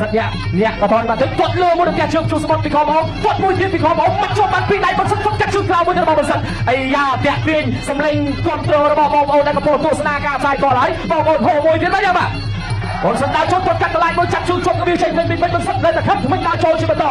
សិទ្ធអ្នកអ្នកក៏ថយបានទៅគាត់លើមួយទៅជើងជួសមុទ្រពីខំអូគាត់មួយទៀតពីខំអូមកជួបបានពីដៃបុនសិទ្ធគាត់កាត់ជើងក្រោមមួយទៅរបស់បុនសិទ្ធអាយ៉ាតាក់ទាញសម្លេងគ្រប់គ្រងរបស់បងប្អូនដែលកំពុងទស្សនាការផ្សាយគាត់ហើយបងប្អូនហូមួយទៀតមកយ៉ាងបាទបុនសិទ្ធដើរចូលគាត់កាត់កន្លែងមួយចាក់ជើងជប់វាចេញវិញវិញបុនសិទ្ធនៅតែខិតមិនដើរចូលជាបន្ត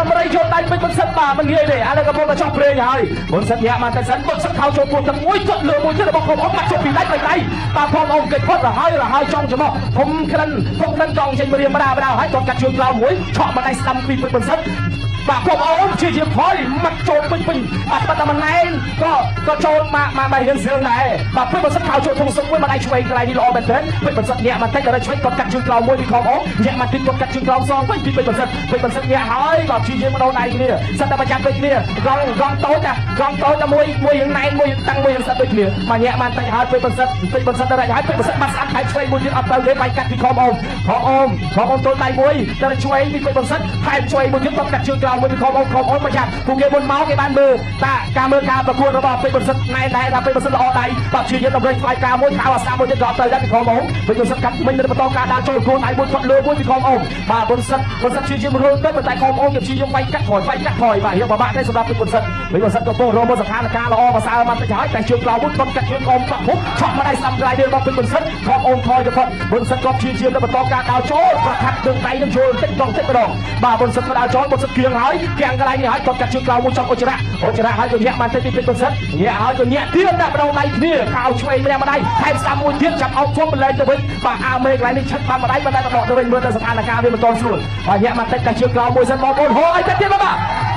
តម្រៃចូលដៃពេញបុនសិទ្ធបាទមិនងាយទេឥឡូវកំពុងតែចោះព្រេងហើយបុនសិទ្ធញាក់មកតែសិនបុនសិទ្ធខោចូលពួតទាំងមួយគាត់លើមួយទៀតរបស់ក្រុមអង្គមកជប់ពីដៃទៅដៃបាទក្រុមអង្គគេផុតរហើយរហើយចង់ចំោះធំក្រិនធំក្រិនចង់ចេញមករៀមបដាបដាហើយគាត់កាត់ជើងក្រោមមួយឆក់មកដៃស្ដាំពីបុនសិទ្ធ បាទក្រុមអង្គជាជាផលមកចូលពេញពេញបាទប៉ុន្តែមិនណែនក៏ក៏ចូលមកមកមករៀនសៀងដែរបាទពេលបុនសិទ្ធខោចូលធំសុំមួយមកដៃឆ្វេងកន្លែងនេះល្អមែនទែនពេលបុនសិទ្ធញាក់មកតិចដល់ឆ្វេងគាត់កាត់ជើងក្រោមមួយពីក្រុមអង្គញាក់មកតិចគាត់កាត់ជើងក្រោមសងវិញពីពេលបុនសិទ្ធពេលបុនសិទ្ធញាក់ហើយបាទជាជាមកដូនដៃគ្នាសិតតែប្រចាំដូចគ្នាកងកងតូចណាកងតូចតែមួយមួយយ៉ាងណែនមួយតាំងមួយយ៉ាងសិតដូចគ្នាមកញាក់បានតិចហើយពេលបុនសិទ្ធពេលបុនសិទ្ធទៅរែកហើយពេលបុនសិទ្ធបាត់ស្អាតហើយឆ្វេងមួយទៀតអត់ទៅទេបាយកាត់ពីក្រុមអង្គក្រុមអង្គក្រុមអង្គចូលដៃមួយទៅឆ្វេងពីពេលបុនសិទ្ធថែមឆ្វេងមួយទៀតគាត់កាត់ជើងក្រោមមួយពីក្រុមអង្គក្រុមអង្គមកចាត់ពួកគេមុនមកគេបានមើលតាការមើលការប្រកួតរបស់ពេលបុនសិទ្ធណែនដែរថាពេលបុនសិទ្ធល្អដៃបាទជាយើងតម្រេចខ្លាយការមួយខៅអាសាមួយទៀតក៏ទៅដែរពីក្រុមអង្គពេលបុនសិទ្ធកាត់មិញនៅបន្តការដើរចូលខ្លួនដៃមួយគាត់លើមួយពីក្រុមអង្គបាទបុនសិទ្ធបុនសិទ្ធជាជាមរុលទៅប៉ុន្តែក្រុមអង្គគេព្យាយាមវាយកាត់ថយវាយកាត់ថយបាទរៀបបបាក់ទេសម្រាប់ពេលបុនសិទ្ធពេលបុនសិទ្ធក៏ពោរមស្ថានភាពល្អប្រសើរមកតិចហើយតែជើងក្រោមមួយគាត់កាត់ជើងអមបាក់ភពឆក់មកដៃស្ដាំក្លាយនេះរបស់ពេលបុនសិទ្ធក្រុមអង្គថយទៅផុតបុនសិទ្ធក៏ព្យាយាមទៅបន្តការដើរចូលប្រខាត់ đường ដៃនឹងចូលតិចដងតិចម្ដងបាទបុនសិទ្ធក៏ដើរចូលបុនសិទ្ធគៀងហើយគៀងកន្លែងនេះហើយគាត់កាត់ជើងក្រោមមួយចង់អុចរៈអុចរៈហើយក៏ញាក់បានតិចពីពេលបុនសិទ្ធញាក់ហើយក៏ញាក់ទៀតដាក់ម្ដងដៃគ្នាខោឆ្វេងម្នាក់ម្ដាយថែមស្ដាំមួយទៀតចាប់អោបជុំបន្លែងទៅវិញបាទអាមេកន្លែងនេះឆឹកបានម្ដាយបានតែដកទៅវិញមើលទៅស្ថានភាពវាមិនទាន់ស្រួលបាទញាក់មកតិចតែជើងក្រោមមួយសិនបងប្អូនហូឲ្យតិចទៀតបាទ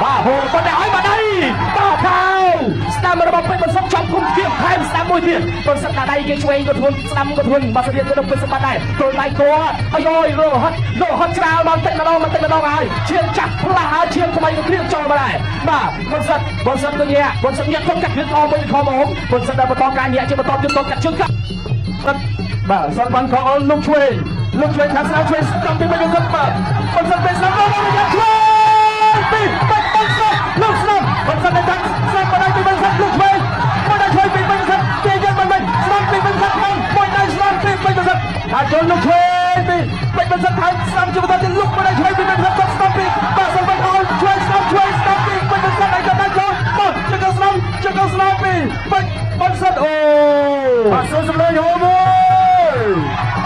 បាទហូប៉ុន្តែឲ្យម្ដាយ មស្ដាំមួយទៀតបុនសិទ្ធដាក់ដៃគេឆ្វេងក៏ធ្ងន់ស្ដាំក៏ធ្ងន់បាទស្រៀតក៏ដល់ពេជ្រសម្បត្តិដែរចូលដៃគាត់អាយយរហត់រហត់ច្រាលមកតិចម្ដងមកតិចម្ដងហើយឈាមចាស់ផ្លាស់ហើយឈាមថ្មីក៏គ្រៀងចូលមកដែរបាទបុនសិទ្ធបុនសិទ្ធទៅញាក់បុនសិទ្ធញាក់គាត់កាត់គ្រឿងអមមួយខំអមបុនសិទ្ធដល់បន្តការញាក់ជាបន្តទៀតគាត់កាត់ជើងកាត់បាទសនបានខំអលលោកឆ្វេងលោកឆ្វេងខាងស្ដាំឆ្វេងស្ដាំពីមកគាត់បាទបុនសិទ្ធពេលស្ដាំលោកញាក់ឆ្វេងពីបាត់បុនសិទ្ធលោកស្ដាំបុនសិទ្ធ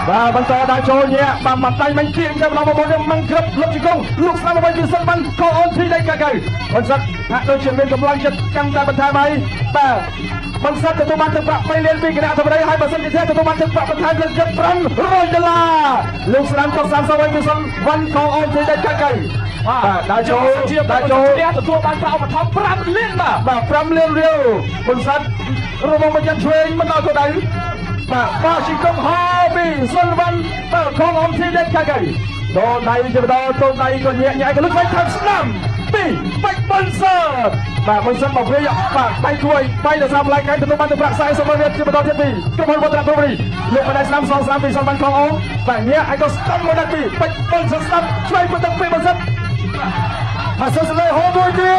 បាទបន្តដល់ចូលញាក់បាទមកដៃមិនគៀងទៅដល់មកមុនមិនគ្រប់លុបជង្គង់លោកស្ដាំមកវិញពីសិនបានកោអូនធីដៃកាកៅបុនសិទ្ធហាក់ដូចជាមានកម្លាំងចិត្តកាន់តែបន្ថែមហើយបាទបុនសិទ្ធទទួលបានទឹកប្រាក់3លានពីគណៈធិបតីហើយបើសិនជាទទួលបានទឹកប្រាក់បន្ថែមលើចិត្ត500ដុល្លារលោកស្ដាំចុះ30វិញពីសិនវ៉ាន់កោអូនធីដៃកាកៅបាទដល់ចូលជាដល់ចូលទទួលបានប្រាក់ឧបត្ថម្ភ5លានបាទបាទ5លានរៀលបុនសិទ្ធរងមកយ៉ាងឆ្វេងមិនដល់ក៏ដៅបាទបាទជីកុំហោ ពីសុនវ៉ាន់បាទខងអមធីដេតកាកៃដូនដៃជាបន្តតូនដៃក៏ញាក់ញាក់ក៏លុយខាងស្ដាំពីបាច់បុនសើបាទបុនសើមកវិញបាទដៃជួយបាយដល់សាមឡៃកៃទៅបានទៅប្រាក់40សម្រាប់ជាបន្តទៀតពីក្រុមហ៊ុនវត្តរពុរីលោកបណ្ដៃស្ដាំសងស្ដាំពីសុនវ៉ាន់ខងអមបាទញាក់ឲ្យក៏ស្ដាំមួយដល់ពីបាច់បុនសើស្ដាំឆ្វេងទៅទឹកពីបុនសើបាទសើស្លេហូមួយទៀ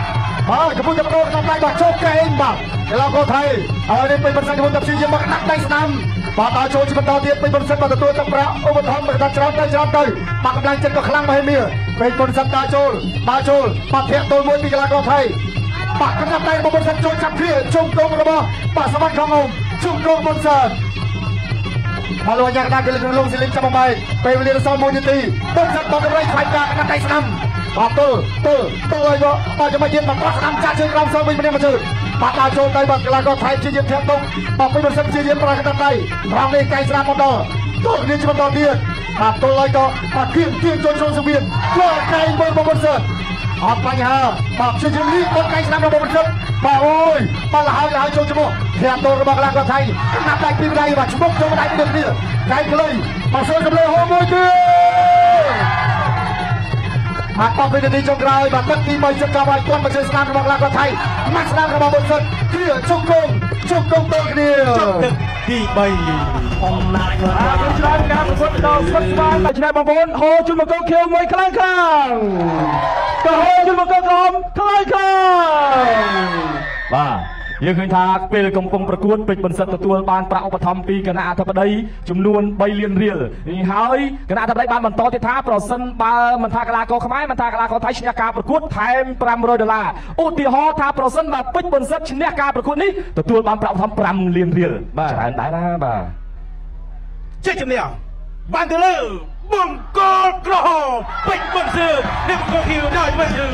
ត បាទកំពុងតែប្រកតាមដៃបាទជោគកែងបាទកីឡាករថៃហើយនេះពេញបន្សិនកំពុងតែព្យាយាមមកដាក់ដៃស្ដាំបាទដល់ចូលជាបន្តទៀតពេញបន្សិនមកទទួលទឹកប្រាក់ឧបត្ថម្ភមកដល់ច្រើនទៅច្រើនទៅបាទកម្លាំងចិត្តក៏ខ្លាំងមកហើយមាពេញបន្សិនដល់ចូលដល់ចូលបាទធាក់ទល់មួយពីកីឡាករថៃបាទកណ្ដាប់ដៃរបស់បន្សិនចូលចាប់គ្នាជុំក្រុមរបស់បាទសមត្ថខងអមជុំក្រុមបន្សិនមកលោកយ៉ាងណាគេលើលោកសិលីមចាប់បាយពេលវេលាសល់1នាទីបន្សិនបករៃខ្លាយការកណ្ដាប់ដៃស្ដាំ បាទទល់ទល់ទល់ឲ្យបាទចាំមកទៀតមកគាត់ស្ដាំចាក់ជើងក្រោមសងវិញម្នាក់មកជើងបាទដល់ចូលទៅបាទកីឡាករថៃជាយាមធាក់តុងបាទពីមិនសិនជាយាមប្រកាសដៃត្រង់នេះកៃស្ដាំមកដល់ទល់គ្នាជាបន្តទៀតបាទទល់ឲ្យក៏បាទគៀងគៀងចូលចូលសវៀនចូលកៃមើលមកមិនសិនអត់បញ្ហាបាទជាយាមនេះគាត់កៃស្ដាំរបស់មិនសិនបាទអូយបាទលហើយលហើយចូលជាមួយធាក់តុងរបស់កីឡាករថៃណាប់ដៃពីដៃបាទឈ្មោះចូលដៃពីគ្នាកៃក្លីបាទសូមកម្លេហូមួយទៀត បាទតបវិនាទីចុងក្រោយបាទទឹកទី3ជិតចាប់ឲ្យគាត់មកជួយស្នាមរបស់កីឡាករថៃមកស្នាមរបស់បុសិនគឺជុកគងជុកគងទៅគ្នាទឹកទី3អំណាចខ្លាំងអរគុណច្រើនការប្រកួតដ៏ស្វិតស្វាញដូច្នេះបងប្អូនហូរជូនមកកោខៀវមួយខ្លាំងខ្លាំងក៏ហូរជូនមកកោក្រមខ្លាំងខ្លាំងបាទ យើងឃើញថាពេលកំពុងប្រកួតពេជ្របន្សិតទទួលបានប្រាក់ឧបត្ថម្ភពីគណៈអធិបតីចំនួន3លានរៀលនេះហើយគណៈអធិបតីបានបន្តទៀតថាប្រសិនបើមិនថាកីឡាករខ្មែរមិនថាកីឡាករថៃឈ្នះការប្រកួតថែម500ដុល្លារឧទាហរណ៍ថាប្រសិនបើពេជ្របន្សិតឈ្នះការប្រកួតនេះទទួលបានប្រាក់ឧបត្ថម្ភ5លានរៀលបាទច្រើនដែរណាបាទជ័យជំនះបានទៅលើបង្គោលក្រហមពេជ្របន្សឿននេះបង្គោលខៀវដោយមិនឈឺ